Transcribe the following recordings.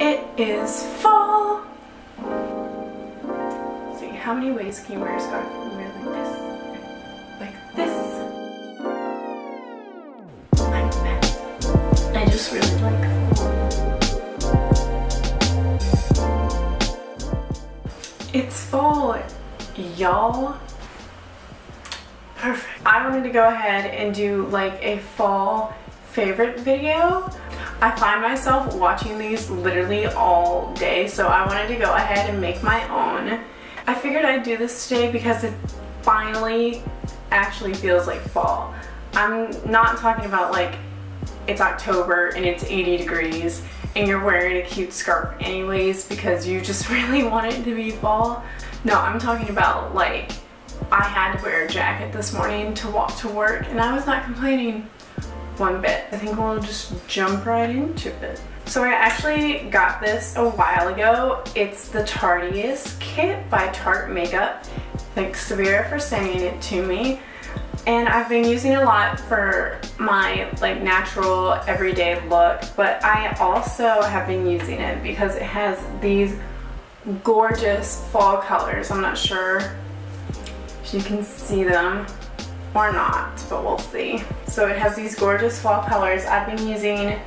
It is fall. Let's see, how many ways can you wear a scarf? You wear like this, like this. I just really like fall. It's fall, y'all. Perfect. I wanted to go ahead and do like a fall favorite video. I find myself watching these literally all day, so I wanted to go ahead and make my own. I figured I'd do this today because it finally actually feels like fall. I'm not talking about like it's October and it's 80 degrees and you're wearing a cute scarf anyways because you just really want it to be fall. No, I'm talking about like I had to wear a jacket this morning to walk to work and I was not complaining one bit. I think we'll just jump right into it. So I actually got this a while ago. It's the Tarteist Kit by Tarte Makeup. Thanks Severa for sending it to me. And I've been using it a lot for my like natural everyday look, but I also have been using it because it has these gorgeous fall colors. I'm not sure if you can see them or not, but we'll see. So it has these gorgeous fall colors. I've been using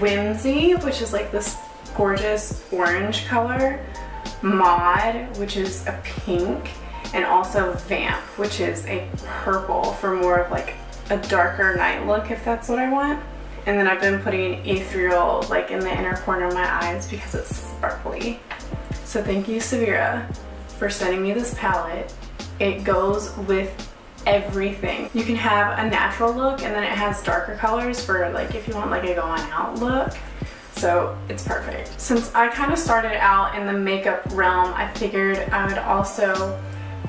Whimsy, which is like this gorgeous orange color, Mod, which is a pink, and also Vamp, which is a purple for more of like a darker night look if that's what I want. And then I've been putting Ethereal like in the inner corner of my eyes because it's sparkly. So thank you Severa for sending me this palette. It goes with everything. You can have a natural look and then it has darker colors for like if you want like a going out look. So it's perfect. Since I kind of started out in the makeup realm, I figured I would also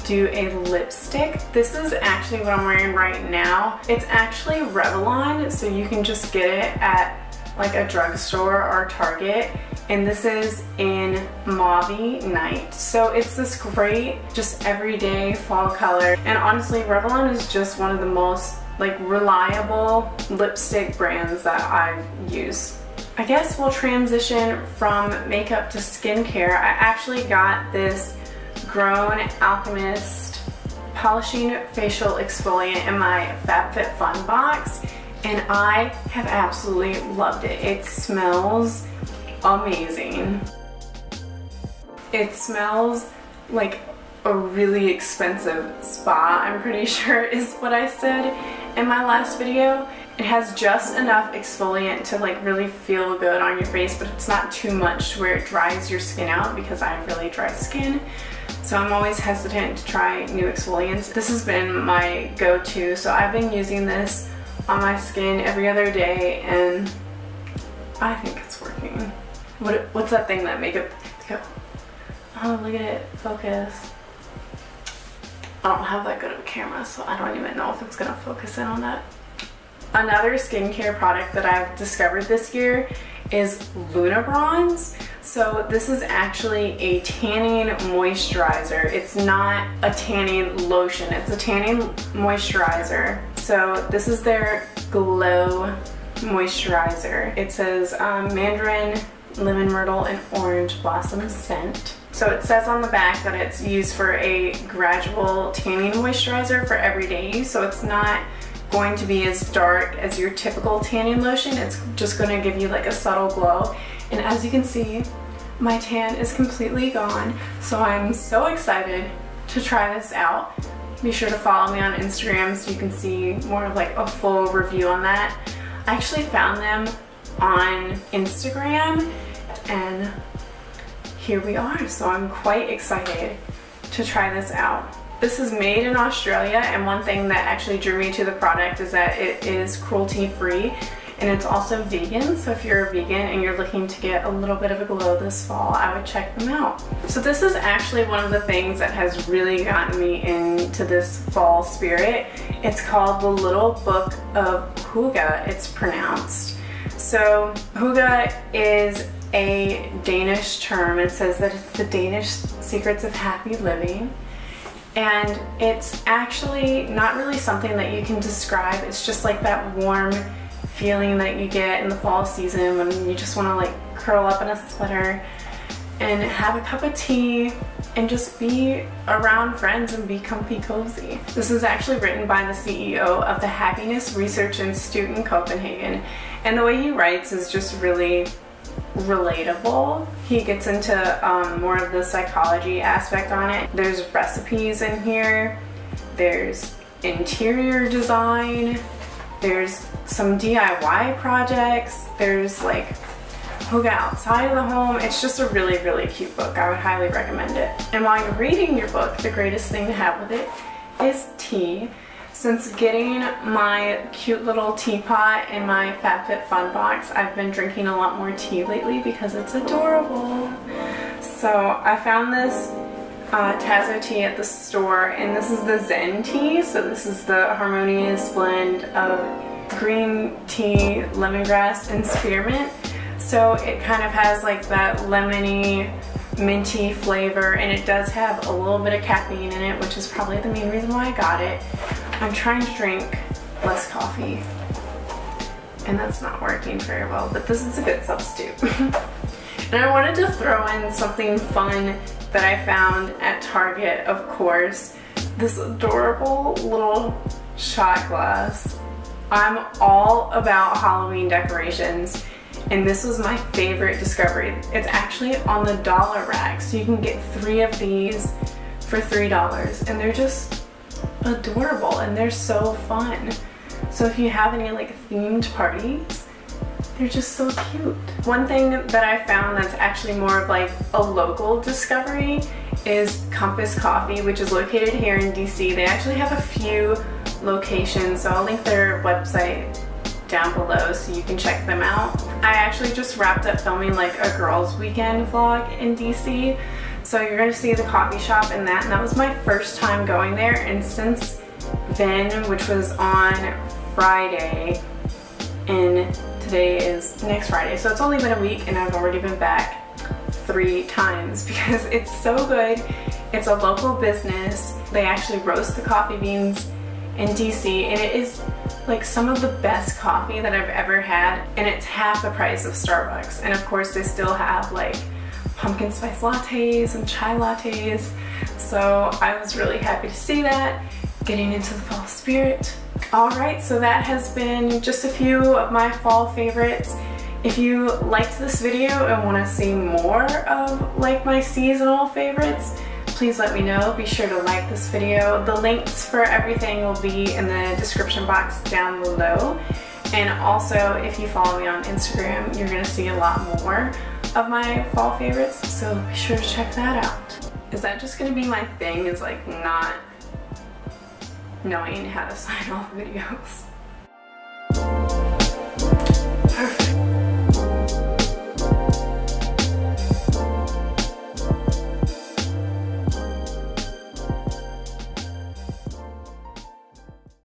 do a lipstick. This is actually what I'm wearing right now. It's actually Revlon, so you can just get it at like a drugstore or Target and this is in Mauvy Night. So it's this great, just everyday fall color. And honestly, Revlon is just one of the most like reliable lipstick brands that I've used. I guess we'll transition from makeup to skincare. I actually got this Grown Alchemist Polishing Facial Exfoliant in my FabFitFun box and I have absolutely loved it. It smells amazing. It smells like a really expensive spa, I'm pretty sure is what I said in my last video. It has just enough exfoliant to like really feel good on your face, but it's not too much where it dries your skin out because I have really dry skin. So I'm always hesitant to try new exfoliants. This has been my go-to, so I've been using this on my skin every other day and I think it's working. What, what's that thing that makeup? Oh, look at it, focus. I don't have that good of a camera, so I don't even know if it's gonna focus in on that. Another skincare product that I've discovered this year is Luna Bronze. So this is actually a tanning moisturizer. It's not a tanning lotion, it's a tanning moisturizer. So this is their Glow Moisturizer. It says um, Mandarin lemon myrtle and orange blossom scent. So it says on the back that it's used for a gradual tanning moisturizer for everyday use. So it's not going to be as dark as your typical tanning lotion. It's just going to give you like a subtle glow. And as you can see, my tan is completely gone. So I'm so excited to try this out. Be sure to follow me on Instagram so you can see more of like a full review on that. I actually found them on Instagram and here we are. So I'm quite excited to try this out. This is made in Australia and one thing that actually drew me to the product is that it is cruelty free and it's also vegan so if you're a vegan and you're looking to get a little bit of a glow this fall I would check them out. So this is actually one of the things that has really gotten me into this fall spirit. It's called The Little Book of Hygge it's pronounced. So Hygge is a Danish term. It says that it's the Danish secrets of happy living. And it's actually not really something that you can describe. It's just like that warm feeling that you get in the fall season when you just want to like curl up in a sweater and have a cup of tea and just be around friends and be comfy cozy. This is actually written by the CEO of the Happiness Research Institute in Copenhagen and the way he writes is just really relatable. He gets into um, more of the psychology aspect on it. There's recipes in here, there's interior design, there's some DIY projects, there's like yoga outside of the home. It's just a really, really cute book. I would highly recommend it. And while you're reading your book, the greatest thing to have with it is tea. Since getting my cute little teapot in my FabFitFun box, I've been drinking a lot more tea lately because it's adorable. So I found this uh, Tazo tea at the store and this is the Zen tea. So this is the harmonious blend of green tea, lemongrass, and spearmint. So it kind of has like that lemony, minty flavor and it does have a little bit of caffeine in it, which is probably the main reason why I got it. I'm trying to drink less coffee and that's not working very well, but this is a good substitute. and I wanted to throw in something fun that I found at Target, of course. This adorable little shot glass. I'm all about Halloween decorations and this was my favorite discovery. It's actually on the dollar rack, so you can get three of these for $3, and they're just adorable, and they're so fun. So if you have any like themed parties, they're just so cute. One thing that I found that's actually more of like a local discovery is Compass Coffee, which is located here in DC. They actually have a few locations, so I'll link their website down below so you can check them out. I actually just wrapped up filming like a girls weekend vlog in DC so you're gonna see the coffee shop in that and that was my first time going there and since then which was on Friday and today is next Friday so it's only been a week and I've already been back three times because it's so good. It's a local business. They actually roast the coffee beans in DC and it is like some of the best coffee that I've ever had and it's half the price of Starbucks and of course they still have like pumpkin spice lattes and chai lattes so I was really happy to see that getting into the fall spirit alright so that has been just a few of my fall favorites if you liked this video and want to see more of like my seasonal favorites please let me know. Be sure to like this video. The links for everything will be in the description box down below. And also, if you follow me on Instagram, you're gonna see a lot more of my fall favorites, so be sure to check that out. Is that just gonna be my thing, is like not knowing how to sign off videos?